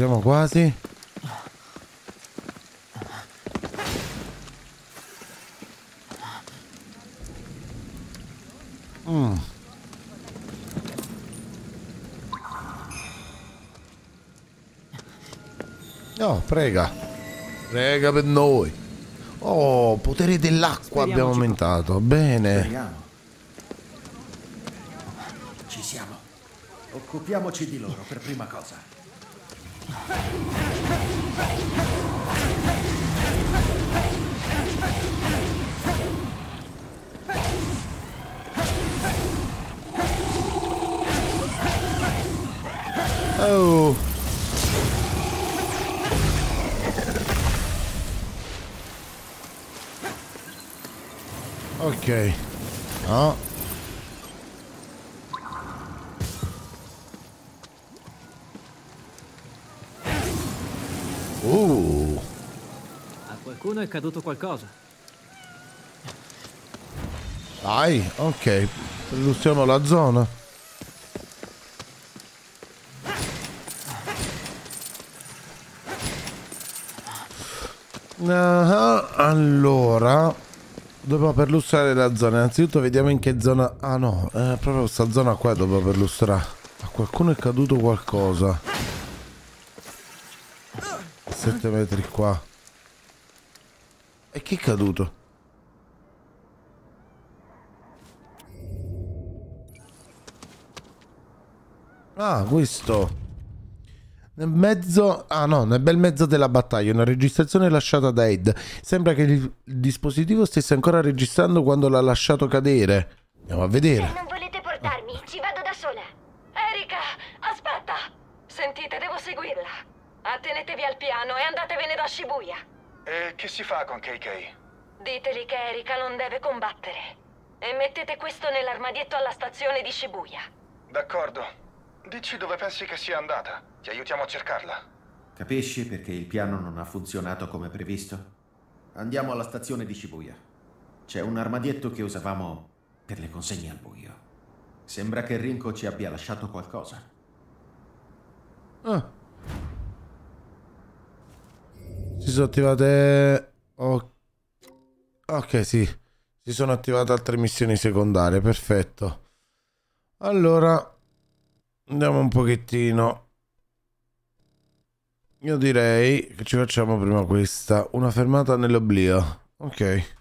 siamo quasi. Mm. No, prega. Prega per noi. Oh, potere dell'acqua abbiamo aumentato. Bene. Speriamo. Ci siamo. Occupiamoci di loro per prima cosa. Oh. Ok. No. Qualcuno è caduto qualcosa. Dai, ok. Illustriamo la zona. Ah, allora, dopo perlustrare la zona, innanzitutto vediamo in che zona... Ah no, è proprio questa zona qua dopo perlustrare. A qualcuno è caduto qualcosa. 7 metri qua. E chi è caduto? Ah, questo. Nel mezzo, ah no, nel bel mezzo della battaglia, una registrazione lasciata da Ed. Sembra che il, dispositivo stesse ancora registrando quando l'ha lasciato cadere. Andiamo a Se vedere. non volete portarmi, ci vado da sola. Erika, aspetta! Sentite, devo seguirla. Attenetevi al piano e andatevene da Shibuya. E che si fa con KK? Diteli che Erika non deve combattere. E mettete questo nell'armadietto alla stazione di Shibuya. D'accordo. Dici dove pensi che sia andata. Ti aiutiamo a cercarla. Capisci perché il piano non ha funzionato come previsto? Andiamo alla stazione di Shibuya. C'è un armadietto che usavamo per le consegne al buio. Sembra che Rinko ci abbia lasciato qualcosa. Ah. Si sono attivate... oh. Ok, sì. Si sono attivate altre missioni secondarie, perfetto. Allora, andiamo un pochettino. Io direi che ci facciamo prima questa. Una fermata nell'oblio. Ok.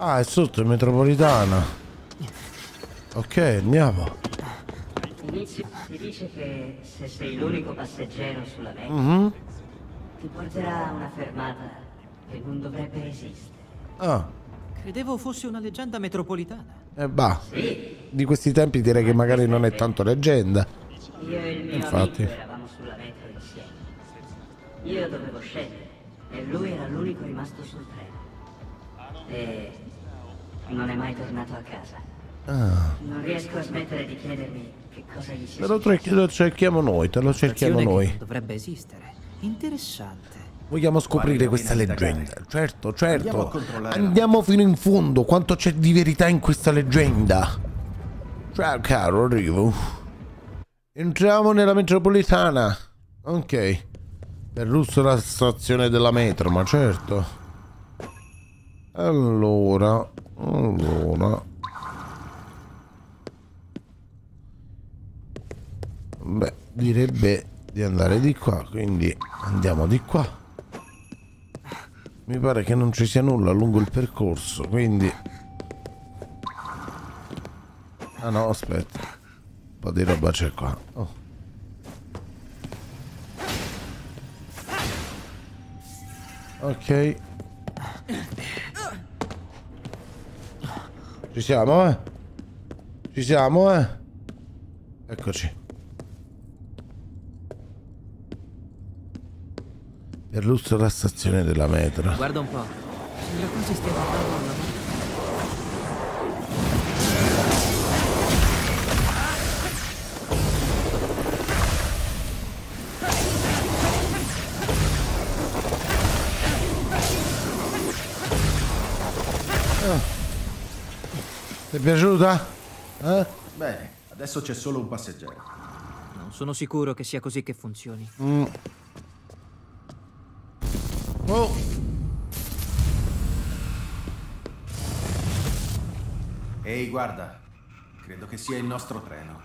Ah, è sotto, è metropolitana. Ok, andiamo. Inizio, si dice che se sei l'unico passeggero sulla vecchia, Mhm. ti porterà a una fermata che non dovrebbe esistere. Ah, Credevo fosse una leggenda metropolitana. e bah. Di questi tempi direi che magari non è tanto leggenda. Io e il mio Infatti. amico eravamo sulla metro insieme. Io dovevo scegliere e lui era l'unico rimasto sul treno. E non è mai tornato a casa. Ah. Non riesco a smettere di chiedermi che cosa gli sia Te lo, successo. tre- lo cerchiamo noi, te lo cerchiamo noi. dovrebbe esistere. Interessante. Vogliamo scoprire questa leggenda. Certo, certo. Andiamo Andiamo fino in fondo. Quanto c'è di verità in questa leggenda? Ciao caro, arrivo. Entriamo nella metropolitana. Ok. Per russo la stazione della metro, ma certo. Allora. Allora. Beh, direbbe di andare di qua, quindi andiamo di qua. Mi pare che non ci sia nulla lungo il percorso, quindi... Ah no, aspetta. Un po' di roba c'è qua. Oh. Ok. Ci siamo, eh? Ci siamo, eh? Eccoci. Perlusso la stazione della metro. Guarda un po'. Sembra quasi stia guardando Ti è piaciuta? Eh? Bene, adesso c'è solo un passeggero. Non sono sicuro che sia così che funzioni. Oh! Ehi, guarda. Credo che sia il nostro treno.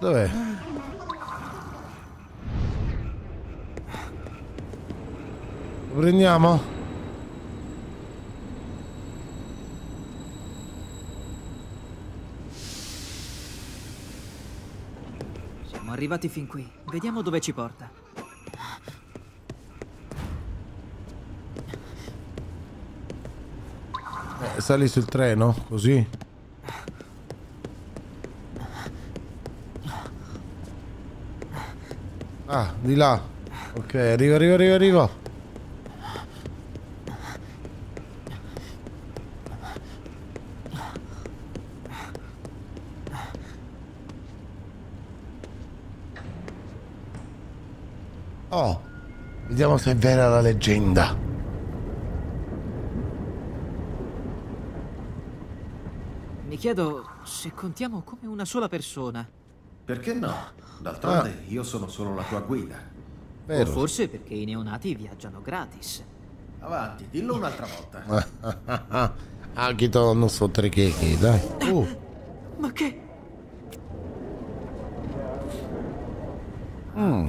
Dov'è? Lo prendiamo? Arrivati fin qui. Vediamo dove ci porta. Eh, sali sul treno, così. Ah, di là. Ok, arrivo, arrivo, arrivo, arrivo. Oh, vediamo se è vera la leggenda. Mi chiedo se contiamo come una sola persona. Perché no? D'altronde io sono solo la tua guida. O Vero? forse perché i neonati viaggiano gratis. Avanti, dillo un'altra volta. Anche tu non sfottere che che, dai. Uh, Ma che?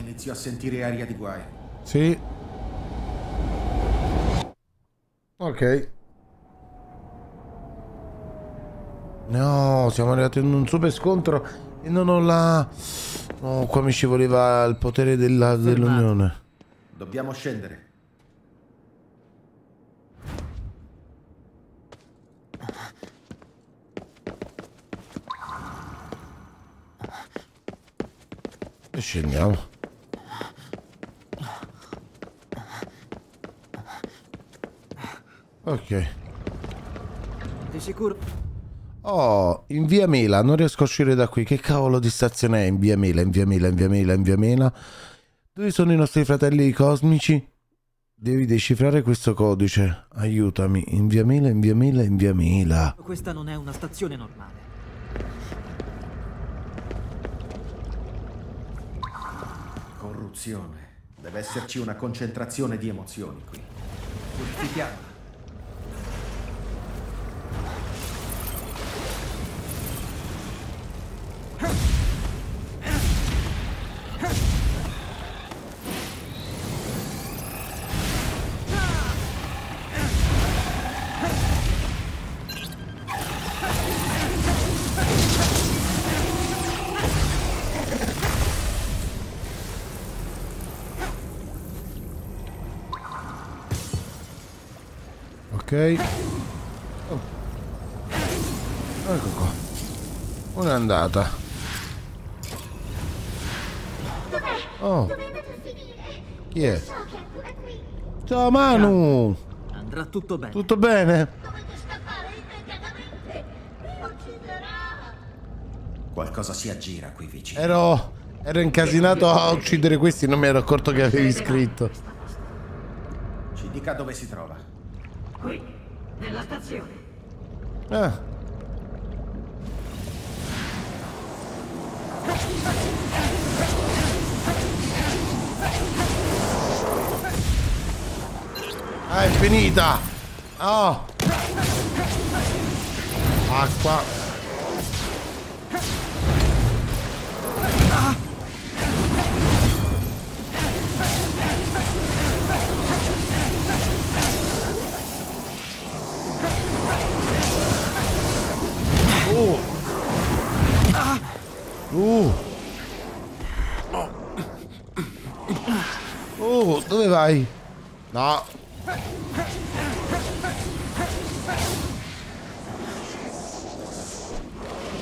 Inizio a sentire aria di guai. sì. Ok. No, siamo arrivati in un super scontro e non ho la... No, qua mi ci voleva il potere della- dell'unione. Dobbiamo scendere. E scendiamo. Ok. Di sicuro. Oh, in via Mela, non riesco a uscire da qui. Che cavolo di stazione è in via Mela, in via Mela, in via Mela, in via Mela? Dove sono i nostri fratelli cosmici? Devi decifrare questo codice. Aiutami. In via Mela, in via Mela, in via Mela. Questa non è una stazione normale. Corruzione. Deve esserci una concentrazione di emozioni qui. Purifichiamola. Ok. Oh. Ecco qua. Una è andata. Oh. Chi è? Ciao Manu! Andrà tutto bene. Tutto bene? Qualcosa si aggira qui vicino. Ero, ero incasinato a uccidere questi, non mi ero accorto che avevi scritto. Ci dica dove si trova. Qui, nella stazione. Ah. Ah, è finita! Oh! Acqua! Uh! Oh, dove vai? No.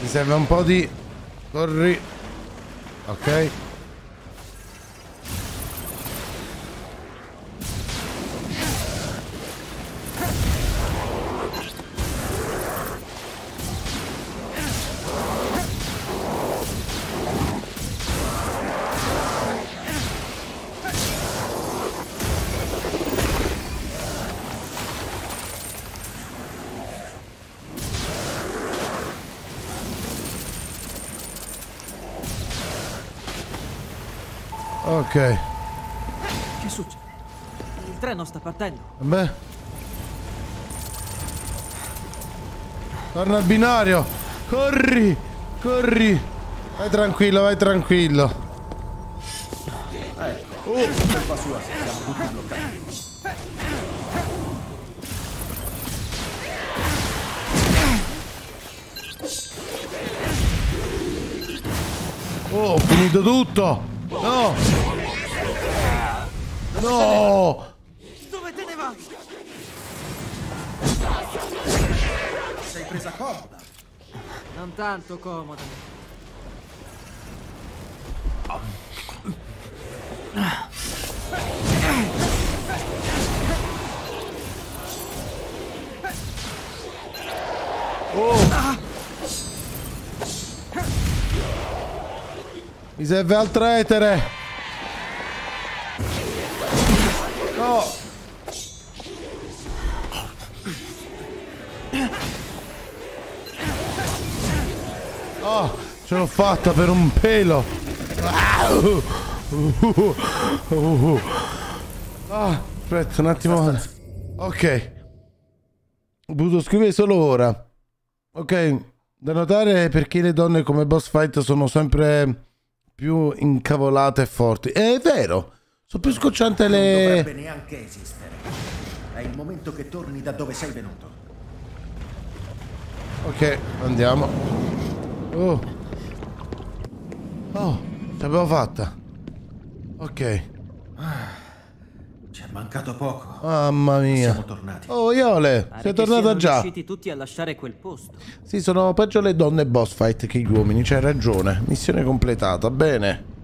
Mi serve un po' di... Corri. Ok. Ok. Che succede? Il treno sta partendo. Vabbè. Torna al binario. Corri. Corri. Vai tranquillo, vai tranquillo. Ecco, oh. colpa sua siamo tutti bloccati. Oh, ho finito tutto. No. No. Dove te ne vai? Sei presa comoda. Non tanto comodo. Mi serve altra etere. No. Oh, ce l'ho fatta per un pelo. Ah, aspetta un attimo. Ok. Ho potuto scrivere solo ora. Ok, da notare perché le donne come boss fight sono sempre più incavolate e forti. È vero, sono più scocciante Non le... dovrebbe neanche esistere. È il momento che torni da dove sei venuto. Ok, andiamo. Oh. Oh, ce l'abbiamo fatta. Ok. Ci è mancato poco. Mamma mia. Siamo tornati. Oh, Iole, Pare sei tornata già. riusciti tutti a lasciare quel posto. Sì, sono peggio le donne boss fight che gli uomini, c'hai ragione. Missione completata, bene.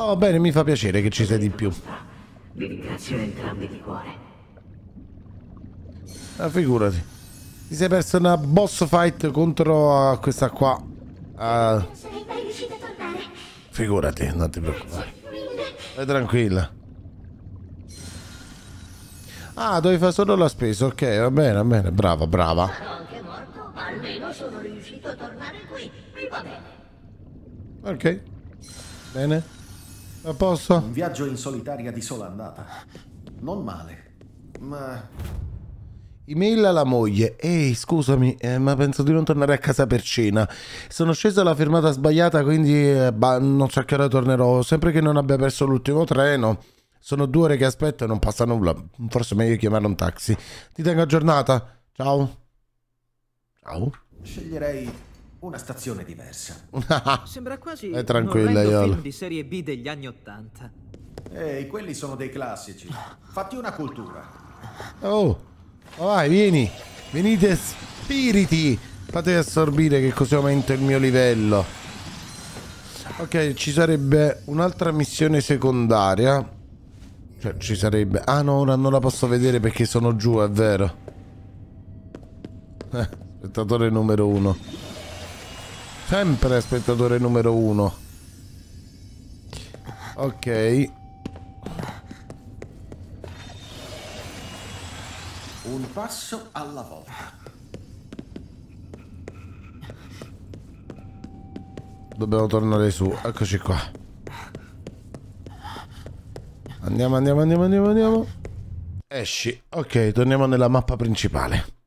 Oh, bene, mi fa piacere che ci sei di più. Vi ringrazio entrambi di cuore. Ah, figurati. Ti sei perso una boss fight contro uh, questa qua. Tornare. figurati, non ti preoccupare. Stai tranquilla. Ah, dovevi fare solo la spesa, ok, va bene, va bene, brava, brava. Sono anche morto, ma almeno sono riuscito a tornare qui. Mi va bene. Ok. Bene. A posto? Un viaggio in solitaria di sola andata. Non male. Ma Email alla moglie. Ehi, scusami, eh, ma penso di non tornare a casa per cena. Sono sceso alla fermata sbagliata, quindi eh, bah, non so a che ora tornerò. Sempre che non abbia perso l'ultimo treno. Sono due ore che aspetto e non passa nulla. Forse è meglio chiamare un taxi. Ti tengo aggiornata. Ciao. Ciao. sceglierei una stazione diversa. Sembra quasi È tranquilla, un film di serie B degli anni Ottanta. Ehi, quelli sono dei classici. Fatti una cultura. Oh, vai, vieni. Venite spiriti. Fate assorbire che così aumento il mio livello. Ok, ci sarebbe un'altra missione secondaria. Cioè, ci sarebbe... Ah no, ora non la posso vedere perché sono giù, è vero. Eh, spettatore numero uno. Sempre spettatore numero uno. Ok. Un passo alla volta. Dobbiamo tornare su, eccoci qua. Andiamo, andiamo, andiamo, andiamo, andiamo. Esci. Ok, torniamo nella mappa principale.